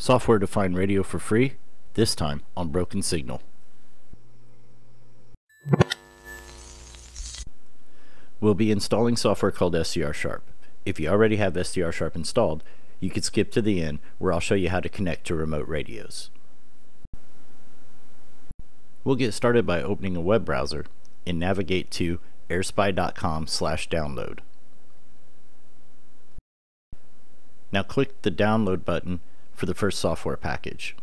Software defined radio for free, this time on Broken Signal. We'll be installing software called SDR Sharp. If you already have SDR Sharp installed, you can skip to the end where I'll show you how to connect to remote radios. We'll get started by opening a web browser and navigate to airspy.com slash download. Now click the download button for the first software package.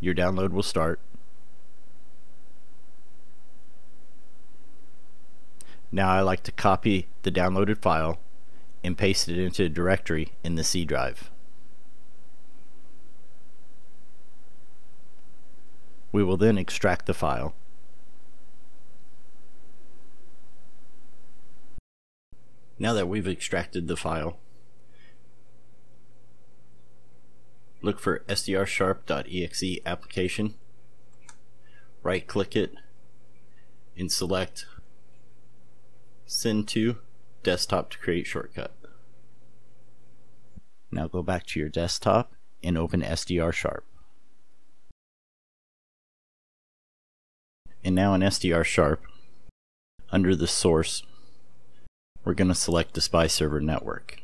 Your download will start. Now I like to copy the downloaded file and paste it into a directory in the C drive. We will then extract the file. Now that we've extracted the file, look for sdrsharp.exe application, right click it, and select send to desktop to create shortcut. Now go back to your desktop and open SDR Sharp. And now in SDR Sharp, under the source, we're going to select the Spy Server network.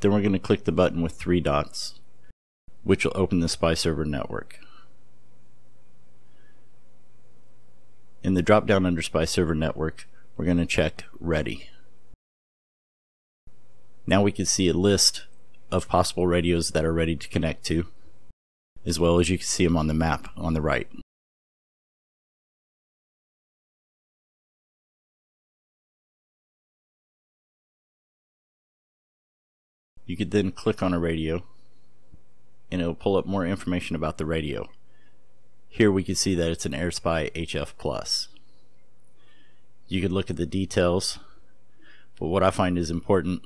Then we're going to click the button with three dots, which will open the Spy Server network. In the drop down under Spy Server network, we're going to check ready. Now we can see a list of possible radios that are ready to connect to, as well as you can see them on the map on the right. You could then click on a radio and it will pull up more information about the radio. Here we can see that it's an AirSpy HF Plus. You could look at the details, but what I find is important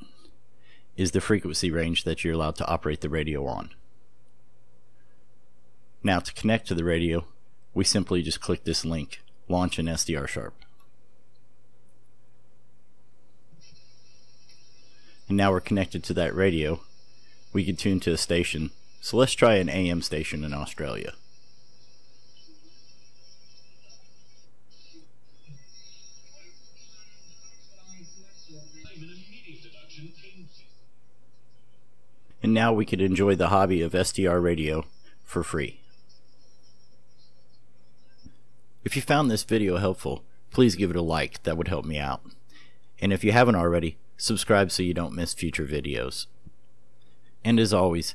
is the frequency range that you're allowed to operate the radio on. Now to connect to the radio, we simply just click this link, launch an SDR Sharp. And now we're connected to that radio. We can tune to a station. So let's try an AM station in Australia. And now we could enjoy the hobby of SDR radio for free. If you found this video helpful, please give it a like, that would help me out. And if you haven't already, subscribe so you don't miss future videos. And as always,